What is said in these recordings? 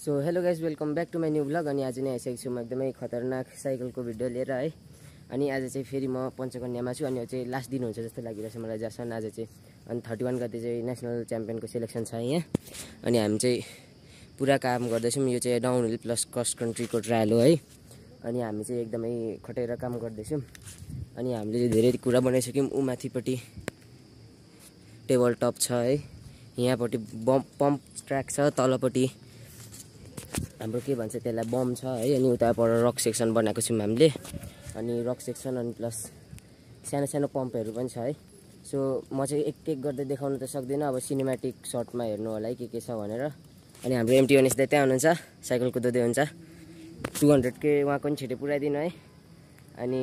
So hello guys welcome back to my new blog अनि आज नै आइसकेको छु म एकदमै खतरनाक साइकलको भिडियो लिएर है। अनि आज चाहिँ फेरि म पञ्चकन्यामा छु अनि चाहिँ लास्ट दिन हुन्छ जस्तो लागिरहेछ मलाई जहाँसम्म आज चाहिँ अनि थर्टी वान गते चाहिँ नेसनल च्याम्पियनको सेलेक्सन छ यहाँ। अनि हामी चाहिँ पुरा काम गर्दैछौँ। यो चाहिँ डाउन हिल प्लस क्रस कन्ट्रीको ट्रायल हो है। अनि हामी चाहिँ एकदमै खटेर काम गर्दैछौँ। अनि हामीले चाहिँ धेरै कुरा बनाइसक्यौँ। ऊ माथिपट्टि टेबल टप छ है। यहाँपट्टि बम पम्प ट्र्याक छ तलपट्टि हाम्रो के भन्छ त्यसलाई बम छ है अनि उताबाट रक सेक्सन बनाएको छौँ हामीले। अनि रक सेक्सन अनि प्लस सानो सानो पम्पहरू पनि छ है। सो म चाहिँ एक एक गर्दै देखाउनु त सक्दिनँ अब सिनेमेटिक सर्टमा हेर्नु होला है के के छ भनेर। अनि हाम्रो एमटी वनेस दाइ त्यहाँ हुनुहुन्छ साइकल कुदाउँदै हुन्छ। टु हन्ड्रेड के उहाँको पनि छिटो पुऱ्याइदिनु है। अनि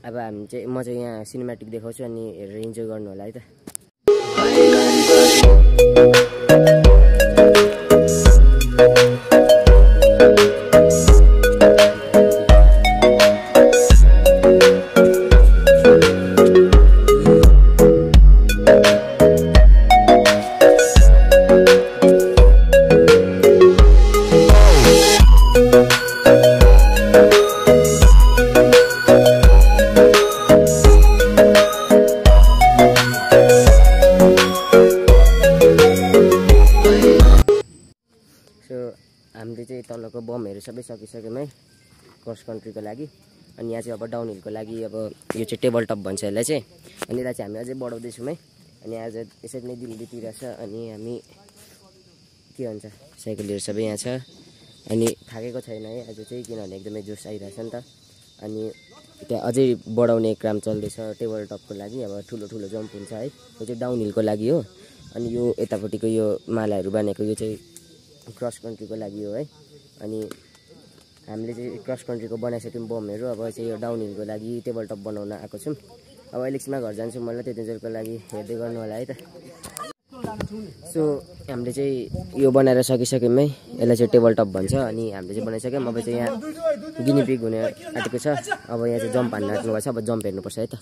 अब हामी चाहिँ म चाहिँ यहाँ सिनेमेटिक देखाउँछु अनि हेरेर इन्जोय गर्नु होला है त। हामीले चाहिँ तलको बमहरू सबै सकिसक्यौँ है क्रस कन्ट्रीको लागि अनि यहाँ चाहिँ अब डाउन हिलको लागि अब यो चाहिँ टेबल टप भन्छ यसलाई चाहिँ। अनि यसलाई चाहिँ हामी अझै बढाउँदैछौँ है। अनि आज यसरी नै दिन बितिरहेछ अनि हामी के भन्छ साइकलहरू सबै यहाँ छ। अनि थाकेको छैन है आज चाहिँ किनभने एकदमै जोस आइरहेछ नि त। अनि त्यहाँ अझै बढाउने काम चल्दैछ टेबल टपको लागि अब ठुलो ठुलो जम्प हुन्छ है यो चाहिँ डाउन हिलको लागि हो। अनि यो यतापट्टिको यो मालाहरू बानेको यो चाहिँ क्रस कन्ट्रीको लागि हो है। अनि हामीले चाहिँ क्रस कन्ट्रीको बनाइसक्यौँ बमहरू अब चाहिँ यो डाउन हिलको लागि टेबल टप बनाउन आएको छौँ। अब अहिलेसम्म घर जान्छु मलाई त्यतिन्जेलको लागि हेर्दै गर्नु होला है त। सो हामीले चाहिँ यो बनाएर सकिसक्यौँ है यसलाई चाहिँ टेबल टप भन्छ अनि हामीले चाहिँ बनाइसक्यौँ। अब चाहिँ यहाँ गिनिपिक हुने आँटेको छ। अब यहाँ चाहिँ जम्प हान्नु आँट्नु भएको अब जम्प हेर्नुपर्छ है त।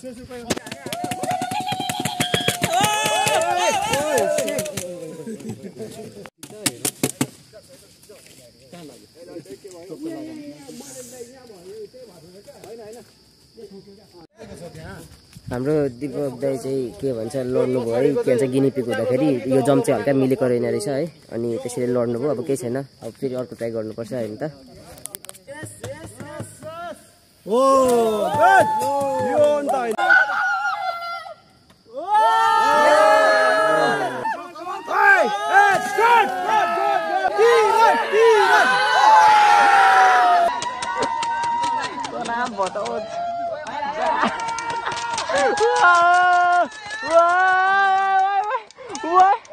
हाम्रो दिपक दाई चाहिँ के भन्छ लड्नु भयो है के भन्छ गिनिपिक हुँदाखेरि यो जम्प चाहिँ हल्का मिलेको रहेन रहेछ है अनि त्यसरी लड्नु भयो अब केही छैन अब फेरि अर्को ट्राई गर्नुपर्छ होइन त ว้าวว้าวว้าว